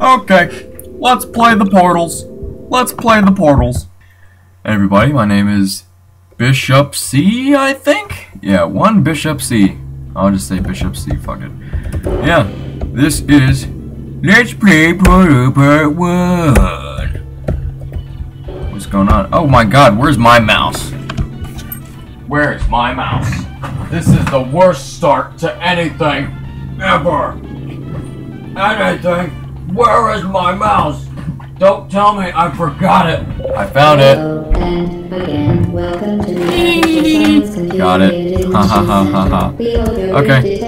Okay, let's play the portals. Let's play the portals. Hey everybody, my name is Bishop C, I think? Yeah, one Bishop C. I'll just say Bishop C, fuck it. Yeah, this is Let's Play Portal Part 1. What's going on? Oh my god, where's my mouse? Where's my mouse? This is the worst start to anything ever. Anything. Where is my mouse? Don't tell me I forgot it. I found it. Hello and again, welcome to the Science Computer Got it. Ha ha ha ha ha. We hope your Okay.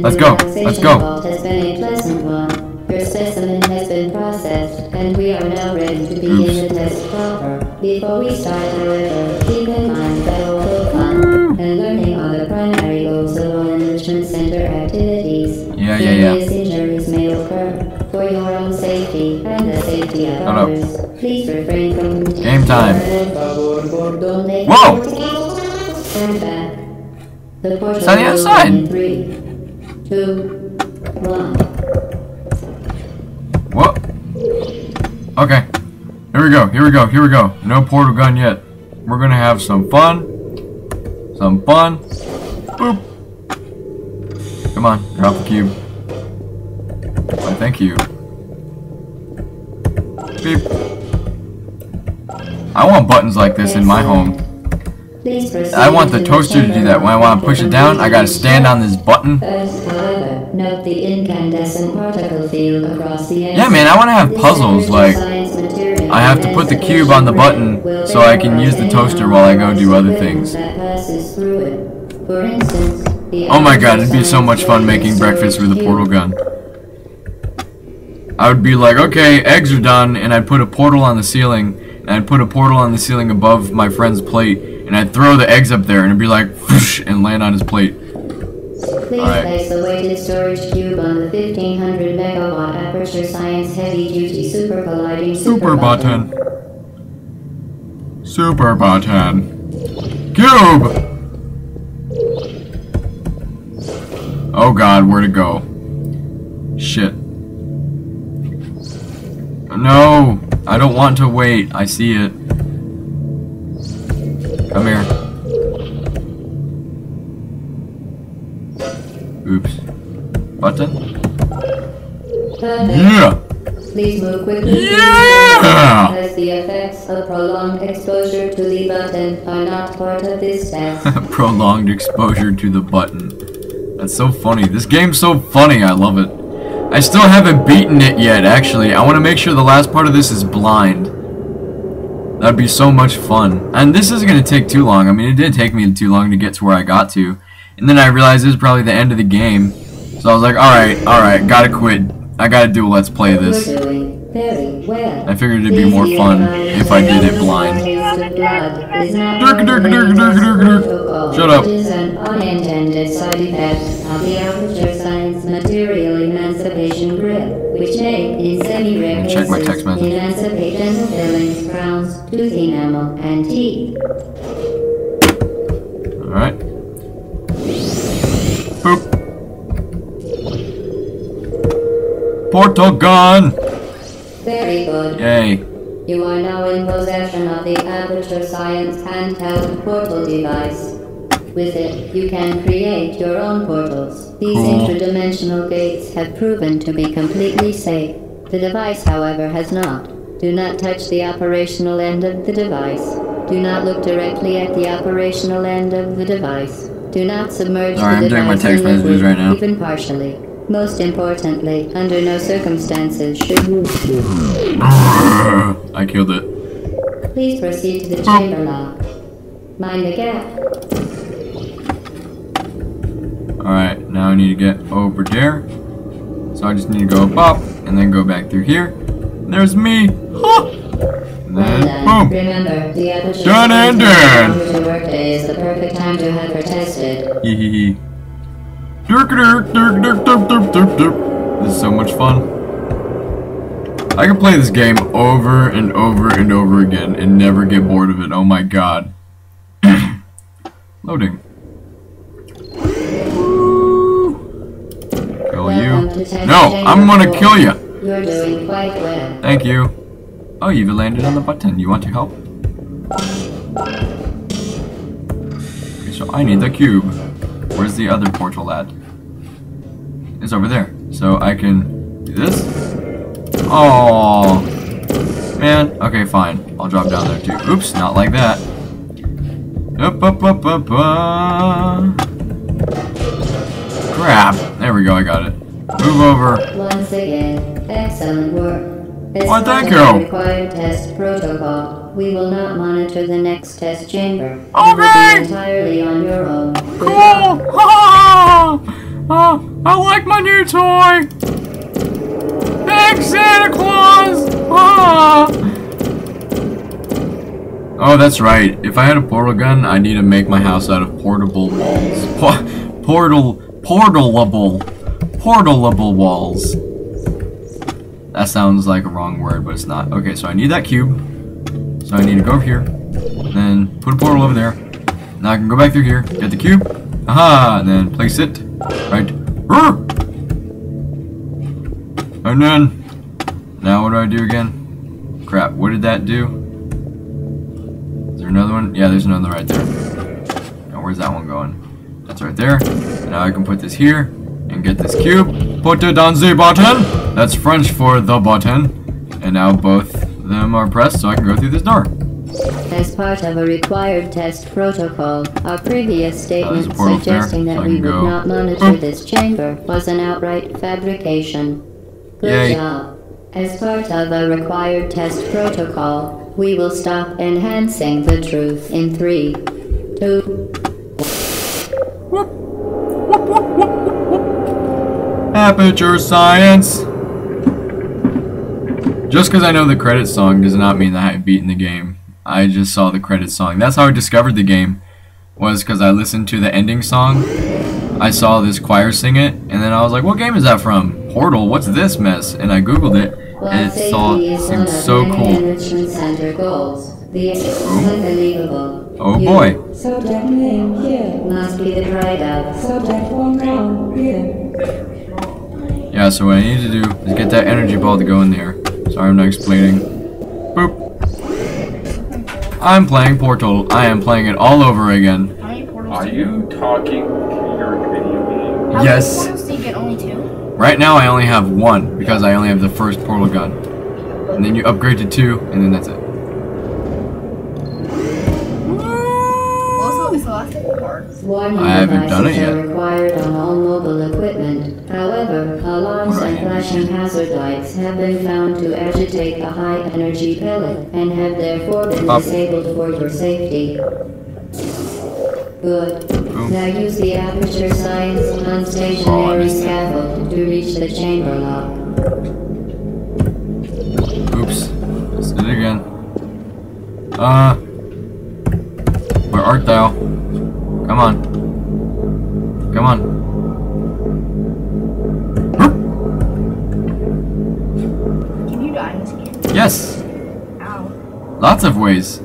Let's go. Let's go. vault has been a pleasant one. Your specimen has been processed, and we are now ready to begin the test proper. Before we start, however, keep in mind that although fun and learning are the primary goals of all enrichment center activities, Yeah, yeah, yeah. serious injuries may occur. For your own safety and the safety of Shut up. others, please refrain from Game time. Whoa! Stand back. The portal It's on the other side. in three, two, one. What? Okay. Here we go. Here we go. Here we go. No portal gun yet. We're gonna have some fun. Some fun. Boop. Come on. Drop the cube. Why, thank you. Beep. I want buttons like this in my home. I want the toaster to do that. When I want to push it down, I gotta stand on this button. Note the incandescent particle field across the Yeah, man, I want to have puzzles like I have to put the cube on the button so I can use the toaster while I go do other things. that passes through it. For instance, the Oh my god, it'd be so much fun making breakfast with a portal gun. I would be like, okay, eggs are done, and I'd put a portal on the ceiling, and I'd put a portal on the ceiling above my friend's plate, and I'd throw the eggs up there, and it'd be like, whoosh, and land on his plate. Please Alright. place the weighted storage cube on the 1500 megawatt Aperture Science heavy duty super colliding Super button. Super button. Cube! Oh god, where to go? Shit. No! I don't want to wait. I see it. Come here. Oops. Button? Perfect. Yeah! Please move quickly. Yeah! As the effects of prolonged exposure to the button are not part of this test. Prolonged exposure to the button. That's so funny. This game's so funny. I love it. I still haven't beaten it yet, actually. I want to make sure the last part of this is blind. That'd be so much fun. And this isn't going to take too long. I mean, it did take me too long to get to where I got to. And then I realized this is probably the end of the game. So I was like, alright, alright, gotta quit. I gotta do a let's play this. Doing very well. I figured it'd be more fun if I did it blind. taste of blood is not Dirk, dirk, dirk, dirk, dirk, dirk. Shut up. An unintended side effect of the Aperture Science Material Emancipation Grill, which may, in semi-rare Let me check my cases, text message. emancipate dental fillings, crowns, tooth enamel, and teeth. Alright. Boop. Portal gun! Very good. Yay. You are now in possession of the Aperture Science handheld portal device. With it, you can create your own portals. These Cool. interdimensional gates have proven to be completely safe. The device, however, has not. Do not touch the operational end of the device. Do not look directly at the operational end of the device. Do not submerge Sorry, the I'm checking my device text messages right now. even partially. Most importantly, under no circumstances should you I killed it. Please proceed to the oh. chamber lock. Mind the gap. Alright, now I need to get over there. So I just need to go up, and then go back through here. There's me! And then, done. boom! Remember, the Done and done. workday is the perfect time to have her tested. Hee hee hee. Dirk, dirk, dirk, dirk, dirk, is so much fun. I can play this game over and over and over again and never get bored of it. Oh my god. Loading. Kill you. No, I'm gonna kill you. You're doing quite well. Thank you. Oh, you've landed on the button. You want to help? Okay, so I need the cube. Where's the other portal at? It's over there. So I can do this. Oh, man. Okay, fine. I'll drop down there too. Oops, not like that. Up, up, up, up, up. Crap. There we go. I got it. Move over. Once again, excellent work. As Why, part thank of you. the required test protocol, we will not monitor the next test chamber. You will Okay. be entirely on your own. Cool! luck. Ha! Ah. I like my new toy! Thanks, Santa Claus! Ah! Oh, that's right. If I had a portal gun, I need to make my house out of portable walls. Po- portal, portalable, portalable walls. That sounds like a wrong word, but it's not. Okay, so I need that cube. So I need to go over here, then put a portal over there. Now I can go back through here, get the cube, aha, and then place it right. And then, now what do I do again? Crap, what did that do? Is there another one? Yeah, there's another right there. Now where's that one going? That's right there. Now I can put this here and get this cube. Put it on the button. That's French for the button. And now both them are pressed so I can go through this door. As part of a required test protocol, our previous statement there, suggesting that we would go- not monitor this chamber was an outright fabrication. Good Yay. job. As part of a required test protocol, we will stop enhancing the truth in three, two, Aperture science. Just because I know the credit song does not mean that I've beaten the game. I just saw the credit song. That's how I discovered the game. Was because I listened to the ending song. I saw this choir sing it, and then I was like, "What game is that from? Portal? What's this mess?" And I googled it, and it saw safety seemed so cool. enrichment center goals, the unbelievable. Oh boy! So that name here. Must be the pride of. So that one here. Yeah. So what I need to do is get that energy ball to go in there. Sorry, I'm not explaining. Boop. I'm playing Portal. I am playing it all over again. How many portals Are you talking to your video game? How Yes. many portals do you get? Only two? Right now I only have one because I only have the first portal gun. And then you upgrade to two, and then that's it. Warning I haven't done it yet. required on all mobile equipment. However, alarms and flashing hazard lights have been found to agitate the high energy pellet and have therefore been Up. disabled for your safety. Good. Boom. Now use the aperture science unstationary scaffold to reach the chamber lock. Oops. Let's do it again. Uh. Where art thou? Come on. Come on. Can you die in this game? Yes! Ow. Lots of ways.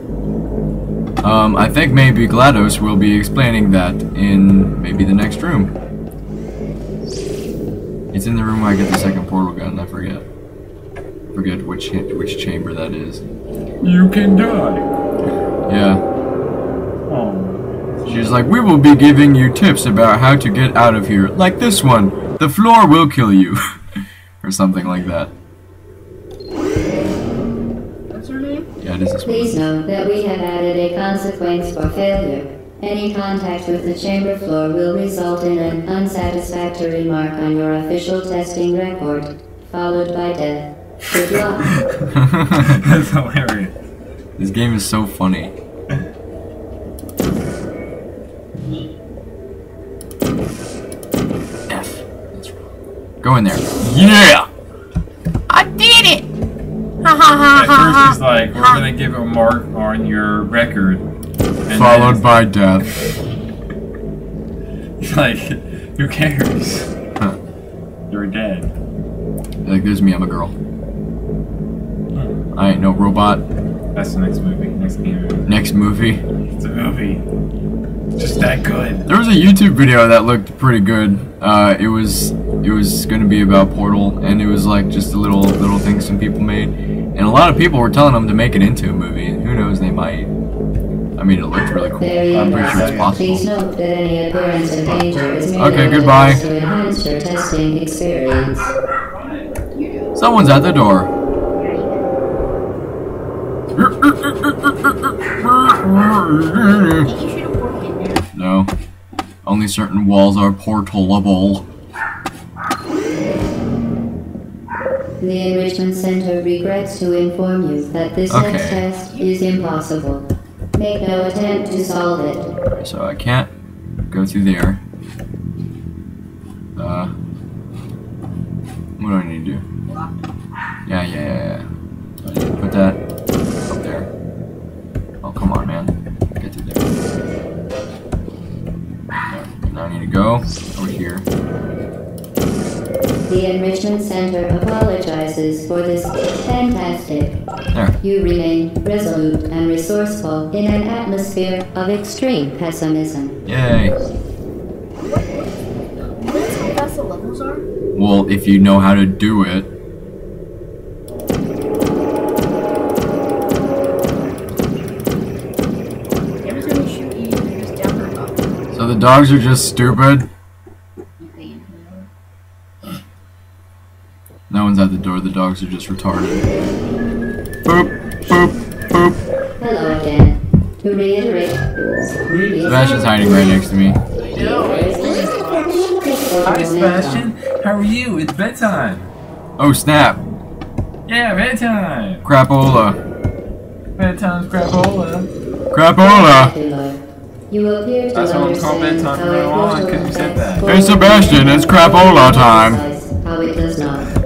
Um, I think maybe GLaDOS will be explaining that in maybe the next room. It's in the room where I get the second portal gun, I forget. Forget which which chamber that is. You can die. Yeah. She's like, we will be giving you tips about how to get out of here. Like this one. The floor will kill you. or something like that. What's her name? Yeah, it is this Please one. note that we have added a consequence for failure. Any contact with the chamber floor will result in an unsatisfactory mark on your official testing record, followed by death. Good luck. That's hilarious. this game is so funny. F. That's wrong. Go in there. Yeah! I did it! Ha ha ha At ha first, it's ha! like, we're gonna give a mark on your record. And Followed then by death. like, who cares? Huh. You're dead. Like, there's me, I'm a girl. Hmm. I ain't no robot. That's the next movie. Next game. Next movie. It's a movie. Just that good. There was a YouTube video that looked pretty good. Uh, it was it was going to be about Portal, and it was like just a little little thing some people made, and a lot of people were telling them to make it into a movie. And who knows, they might. I mean, it looked really cool. Very I'm pretty sure it's Please possible. note that any appearance of danger is merely Okay, goodbye. to enhance your testing experience. Someone's at the door. You should have worked in there. No. Only certain walls are portalable. The Enrichment Center regrets to inform you that this Okay. next test is impossible. Make no attempt to solve it. So I can't go through there. Uh, what do I need to do? Yeah, yeah, yeah, yeah. I need to put that up there. Oh, come on, man. Go over here. The Enrichment Center apologizes for this fantastic. There. You remain resolute and resourceful in an atmosphere of extreme pessimism. Yay. That's how fast the levels are? Well, if you know how to do it. Dogs are just stupid. No one's at the door. The dogs are just retarded. Boop, boop, boop. Hello again. To reiterate, Sebastian's hiding right next to me. Hi, Sebastian. How are you? It's bedtime. Oh snap! Yeah, bedtime. Crapola. Bedtime's crapola. Crapola. You appear to That's what I'm called understand bedtime how from a now on, portal couldn't said that. Hey Sebastian, it's crapola time. How it does not.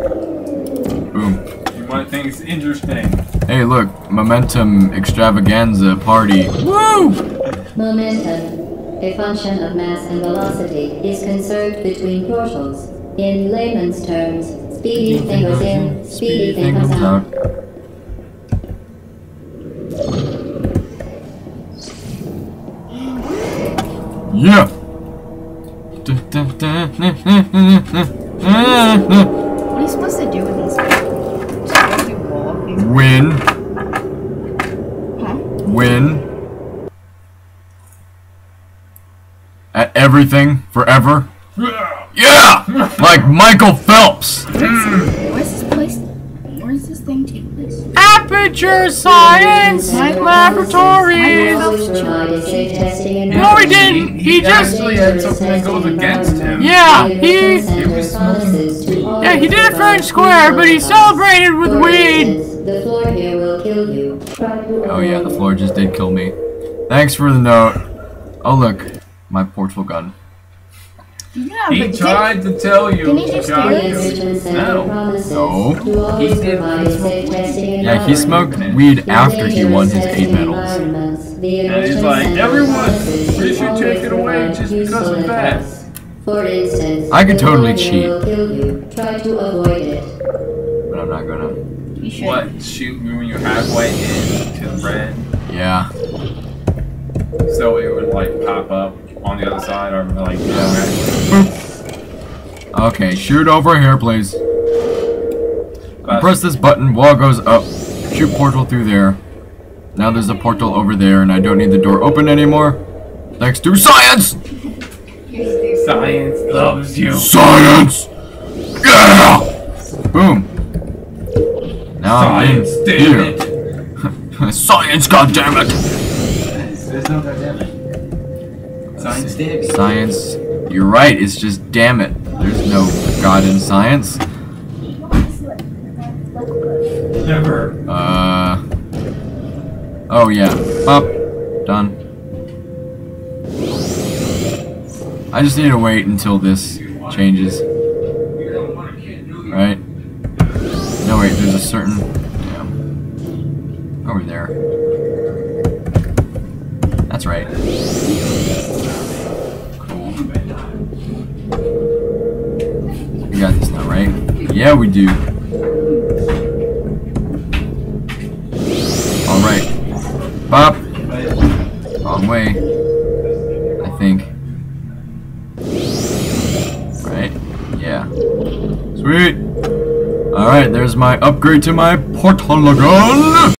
Boom. You might think it's interesting. Hey, look, momentum extravaganza party. Woo! Momentum, a function of mass and velocity, is conserved between portals. In layman's terms, speedy thing goes in, speedy thing comes out. Yeah. What are you supposed to do with these? Just go through walking. Win. Huh? Win. At everything forever. Yeah! Like Michael Phelps. Where's this place? Where's this thing take place? Aperture Science Laboratories. No, he didn't. He just- actually had something that goes against him. Yeah, he- Yeah, he did it fair and square, but he celebrated with weed. The floor here will kill you. Oh yeah, the floor just did kill me. Thanks for the note. Oh look, my portable gun. Yeah, He but tried to tell you. Didn't he just tried do The to- Enrichment Center No. No. He did. provide a safe Yeah, he smoked weed after he won his eight medals. And he's like, "Everyone, we should take it away just because of that." For instance, I could totally cheat. will kill you. Try to avoid it. But I'm not gonna. What? Shoot me when you're halfway into the red, Yeah. so it would like pop up on the other side, or like Okay, shoot over here, please. Press this button, wall goes up. Shoot portal through there. Now there's a portal over there, and I don't need the door open anymore. Thanks to science! Science loves you. Science! Yeah! Boom. Now Science, I'm in damn here. it. Science, goddammit! There's no goddamn it. Science damn it. Science. You're right, it's just damn it. There's no God in science. Never. Uh. Oh yeah. Pop. Done. I just need to wait until this changes. Right? No wait, there's a certain. Yeah. Over there. That's right. Yeah, we do. Alright. Pop. Wrong way. I think. Right? Yeah. Sweet! Alright, there's my upgrade to my portal gun!